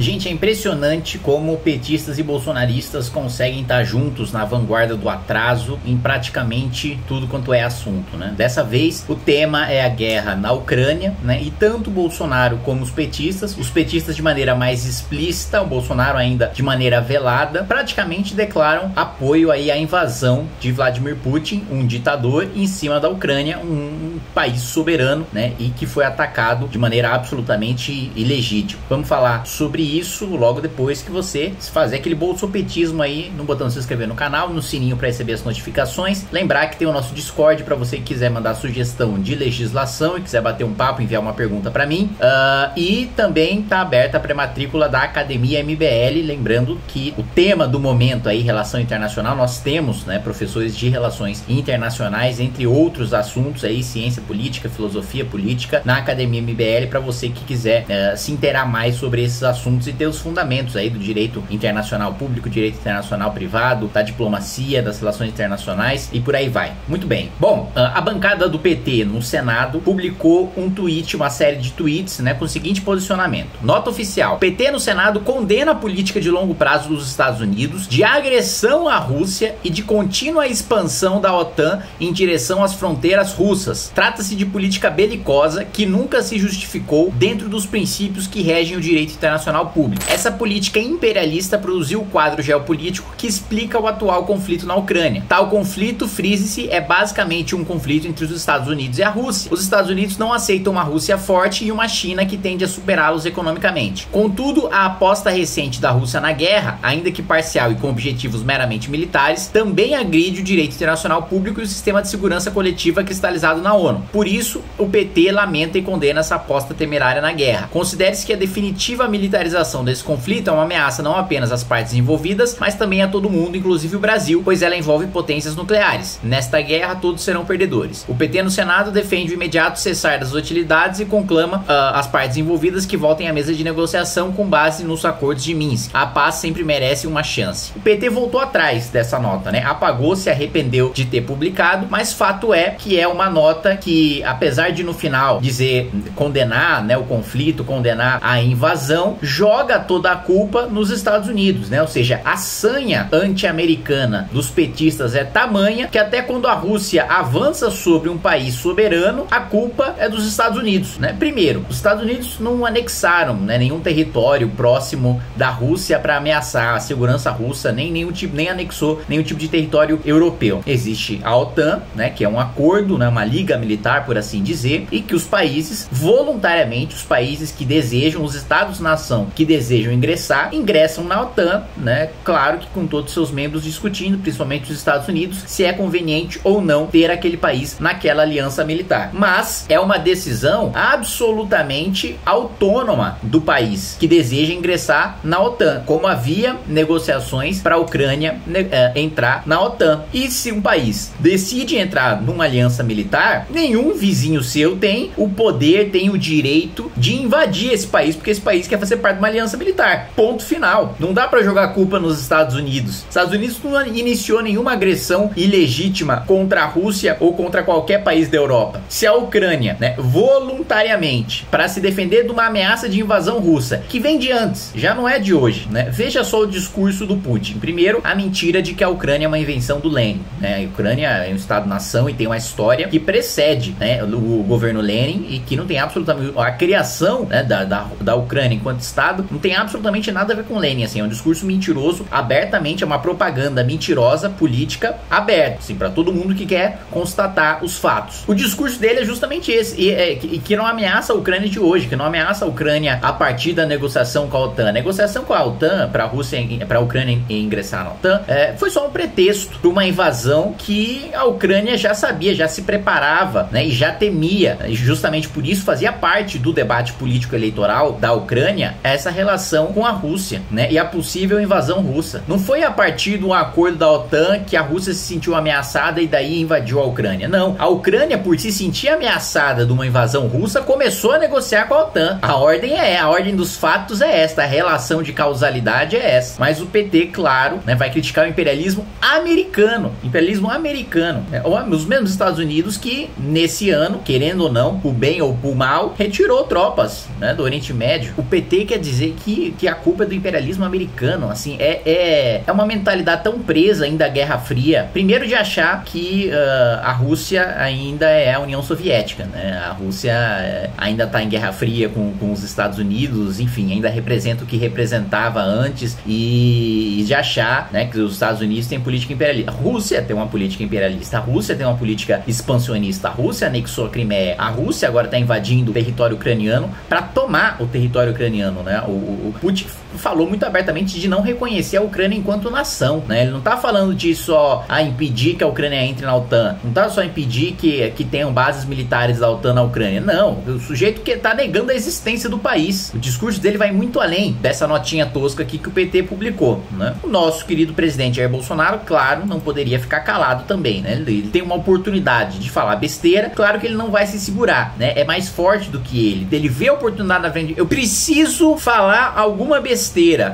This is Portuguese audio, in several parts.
Gente, é impressionante como petistas e bolsonaristas conseguem estar juntos na vanguarda do atraso em praticamente tudo quanto é assunto, né? Dessa vez, o tema é a guerra na Ucrânia, né? E tanto Bolsonaro como os petistas, os petistas de maneira mais explícita, o Bolsonaro ainda de maneira velada, praticamente declaram apoio aí à invasão de Vladimir Putin, um ditador, em cima da Ucrânia, um país soberano, né? E que foi atacado de maneira absolutamente ilegítima. Vamos falar sobre isso logo depois que você fazer aquele bolsopetismo aí no botão de se inscrever no canal, no sininho para receber as notificações. Lembrar que tem o nosso Discord para você que quiser mandar sugestão de legislação e quiser bater um papo, enviar uma pergunta para mim. Uh, e também tá aberta a pré-matrícula da Academia MBL. Lembrando que o tema do momento aí, relação internacional, nós temos né, professores de relações internacionais, entre outros assuntos aí, ciência política, filosofia política, na Academia MBL, para você que quiser uh, se inteirar mais sobre esses assuntos e ter os fundamentos aí do direito internacional público, direito internacional privado, da diplomacia, das relações internacionais e por aí vai. Muito bem. Bom, a bancada do PT no Senado publicou um tweet, uma série de tweets, né, com o seguinte posicionamento. Nota oficial: PT no Senado condena a política de longo prazo dos Estados Unidos de agressão à Rússia e de contínua expansão da OTAN em direção às fronteiras russas. Trata-se de política belicosa que nunca se justificou dentro dos princípios que regem o direito internacional público. Essa política imperialista produziu o quadro geopolítico que explica o atual conflito na Ucrânia. Tal conflito, frise-se, é basicamente um conflito entre os Estados Unidos e a Rússia. Os Estados Unidos não aceitam uma Rússia forte e uma China que tende a superá-los economicamente. Contudo, a aposta recente da Rússia na guerra, ainda que parcial e com objetivos meramente militares, também agride o direito internacional público e o sistema de segurança coletiva cristalizado na ONU. Por isso, o PT lamenta e condena essa aposta temerária na guerra. Considere-se que a definitiva militarização desse conflito é uma ameaça não apenas às partes envolvidas, mas também a todo mundo, inclusive o Brasil, pois ela envolve potências nucleares. Nesta guerra, todos serão perdedores. O PT no Senado defende o imediato cessar das hostilidades e conclama uh, as partes envolvidas que voltem à mesa de negociação com base nos acordos de Minsk. A paz sempre merece uma chance. O PT voltou atrás dessa nota, né? Apagou, se arrependeu de ter publicado, mas fato é que é uma nota que, apesar de no final dizer condenar né, o conflito, condenar a invasão, joga toda a culpa nos Estados Unidos, né? Ou seja, a sanha anti-americana dos petistas é tamanha que até quando a Rússia avança sobre um país soberano, a culpa é dos Estados Unidos, né? Primeiro, os Estados Unidos não anexaram né, nenhum território próximo da Rússia para ameaçar a segurança russa, nem nenhum tipo, nem anexou nenhum tipo de território europeu. Existe a OTAN, né, que é um acordo, né, uma liga militar, por assim dizer, e que os países voluntariamente, os países que desejam, os estados-nação que desejam ingressar, ingressam na OTAN, né? Claro que com todos os seus membros discutindo, principalmente os Estados Unidos, se é conveniente ou não ter aquele país naquela aliança militar. Mas é uma decisão absolutamente autônoma do país que deseja ingressar na OTAN, como havia negociações para a Ucrânia né, é, entrar na OTAN. E se um país decide entrar numa aliança militar, nenhum vizinho seu tem o poder, tem o direito de invadir esse país, porque esse país quer fazer parte uma aliança militar. Ponto final. Não dá para jogar culpa nos Estados Unidos. Os Estados Unidos não iniciou nenhuma agressão ilegítima contra a Rússia ou contra qualquer país da Europa. Se a Ucrânia, né, voluntariamente, para se defender de uma ameaça de invasão russa, que vem de antes, já não é de hoje, né? Veja só o discurso do Putin. Primeiro, a mentira de que a Ucrânia é uma invenção do Lenin, né? A Ucrânia é um estado-nação e tem uma história que precede, né, o governo Lenin e que não tem absolutamente a criação né, da, da, da Ucrânia enquanto estado não tem absolutamente nada a ver com Lenin, assim, é um discurso mentiroso, abertamente é uma propaganda mentirosa, política, aberta, assim, para todo mundo que quer constatar os fatos. O discurso dele é justamente esse, e, é, que, que não ameaça a Ucrânia de hoje, que não ameaça a Ucrânia a partir da negociação com a OTAN. A negociação com a OTAN para a Rússia, para a Ucrânia ingressar na OTAN, é, foi só um pretexto para uma invasão que a Ucrânia já sabia, já se preparava, né, e já temia. E justamente por isso fazia parte do debate político eleitoral da Ucrânia essa relação com a Rússia, né, e a possível invasão russa. Não foi a partir um acordo da OTAN que a Rússia se sentiu ameaçada e daí invadiu a Ucrânia. Não, a Ucrânia por se sentir ameaçada de uma invasão russa começou a negociar com a OTAN. A ordem é a ordem dos fatos é esta, a relação de causalidade é essa. Mas o PT, claro, né, vai criticar o imperialismo americano, imperialismo americano, né, os mesmos Estados Unidos que nesse ano, querendo ou não, por bem ou por mal, retirou tropas né, do Oriente Médio. O PT quer dizer dizer que, que a culpa é do imperialismo americano. Assim, é, é, é uma mentalidade tão presa ainda à Guerra Fria. Primeiro de achar que uh, a Rússia ainda é a União Soviética, né? A Rússia uh, ainda está em Guerra Fria com, com os Estados Unidos, enfim, ainda representa o que representava antes e, e de achar né, que os Estados Unidos têm política imperialista. A Rússia tem uma política imperialista, a Rússia tem uma política expansionista, a Rússia anexou a Crimeia, a Rússia agora está invadindo o território ucraniano para tomar o território ucraniano, né? O, o, Putin falou muito abertamente de não reconhecer a Ucrânia enquanto nação, né? Ele não tá falando de só a impedir que a Ucrânia entre na OTAN, não tá só impedir que, que tenham bases militares da OTAN na Ucrânia, não. O sujeito que tá negando a existência do país. O discurso dele vai muito além dessa notinha tosca aqui que o PT publicou, né? O nosso querido presidente Jair Bolsonaro, claro, não poderia ficar calado também, né? Ele, ele tem uma oportunidade de falar besteira, claro que ele não vai se segurar, né? É mais forte do que ele. Ele vê a oportunidade na frente. Eu preciso falar alguma besteira.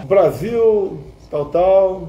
Brasil, tal, tal,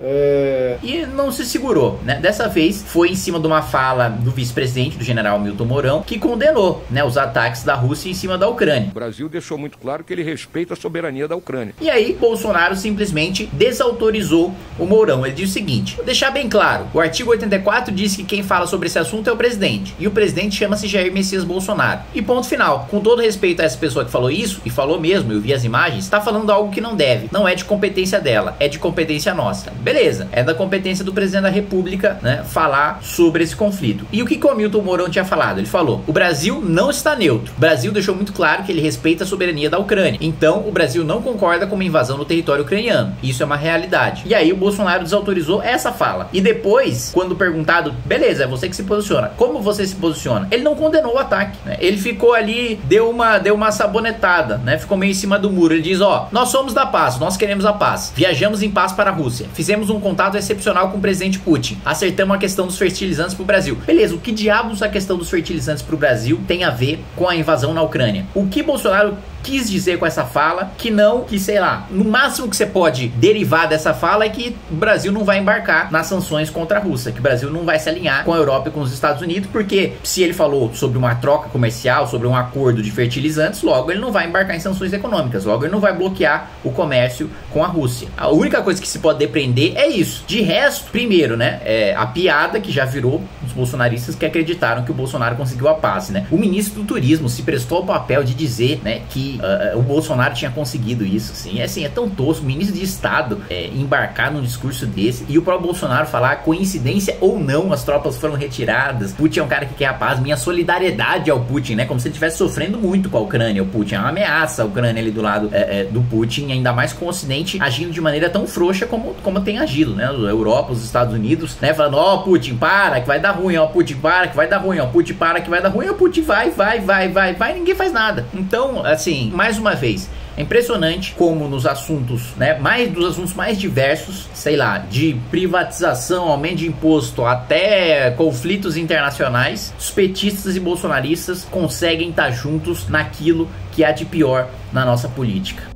é... E não se segurou, né? Dessa vez foi em cima de uma fala do vice-presidente, do general Milton Mourão, que condenou né, os ataques da Rússia em cima da Ucrânia. O Brasil deixou muito claro que ele respeita a soberania da Ucrânia. E aí, Bolsonaro simplesmente desautorizou o Mourão. Ele disse o seguinte: vou deixar bem claro: o artigo 84 diz que quem fala sobre esse assunto é o presidente. E o presidente chama-se Jair Messias Bolsonaro. E ponto final. Com todo respeito a essa pessoa que falou isso, e falou mesmo, eu vi as imagens, está falando algo que não deve. Não é de competência dela, é de competência nossa. Beleza, é da competência do presidente da República, né, falar sobre esse conflito. E o que, que o Hamilton Mourão tinha falado? Ele falou: o Brasil não está neutro. O Brasil deixou muito claro que ele respeita a soberania da Ucrânia. Então, o Brasil não concorda com uma invasão no território ucraniano. Isso é uma realidade. E aí o Bolsonaro desautorizou essa fala. E depois, quando perguntado, beleza, é você que se posiciona. Como você se posiciona? Ele não condenou o ataque. Né? Ele ficou ali, deu uma, deu uma sabonetada, né? Ficou meio em cima do muro. Ele diz: ó, nós somos da paz, nós queremos a paz. Viajamos em paz para a Rússia. Fizemos um contato excepcional com o presidente Putin. Acertamos a questão dos fertilizantes pro Brasil. Beleza, o que diabos a questão dos fertilizantes pro Brasil tem a ver com a invasão na Ucrânia? O que Bolsonaro quis dizer com essa fala, que não, que sei lá, no máximo que você pode derivar dessa fala é que o Brasil não vai embarcar nas sanções contra a Rússia, que o Brasil não vai se alinhar com a Europa e com os Estados Unidos, porque se ele falou sobre uma troca comercial, sobre um acordo de fertilizantes, logo ele não vai embarcar em sanções econômicas, logo ele não vai bloquear o comércio com a Rússia. A única coisa que se pode depreender é isso. De resto, primeiro, né, é a piada que já virou os bolsonaristas que acreditaram que o Bolsonaro conseguiu a paz, né? O ministro do Turismo se prestou ao papel de dizer, né, que uh, o Bolsonaro tinha conseguido isso, assim. É, assim, é tão tosco o ministro de Estado é, embarcar num discurso desse e o próprio Bolsonaro falar, coincidência ou não, as tropas foram retiradas. Putin é um cara que quer a paz. Minha solidariedade ao Putin, né? Como se ele estivesse sofrendo muito com a Ucrânia. O Putin é uma ameaça, a Ucrânia ali do lado é, é, do Putin, ainda mais com o Ocidente agindo de maneira tão frouxa como, como tem agido, né? A Europa, os Estados Unidos, né? Falando, ó, oh, Putin, para, que vai dar ruim, ó, Putin, para, que vai dar ruim, ó, Putin, para, que vai dar ruim, ó, Putin, vai, vai, vai, vai, vai, ninguém faz nada. Então, assim, mais uma vez, é impressionante como nos assuntos, né, mais dos assuntos mais diversos, sei lá, de privatização, aumento de imposto até conflitos internacionais, os petistas e bolsonaristas conseguem estar juntos naquilo que há de pior na nossa política.